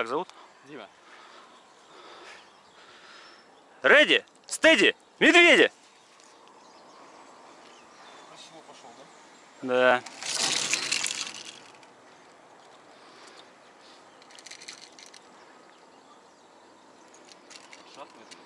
Как зовут? Дима. Реди! Стеди! Медведи! Красиво пошел, да? Да. Шатный.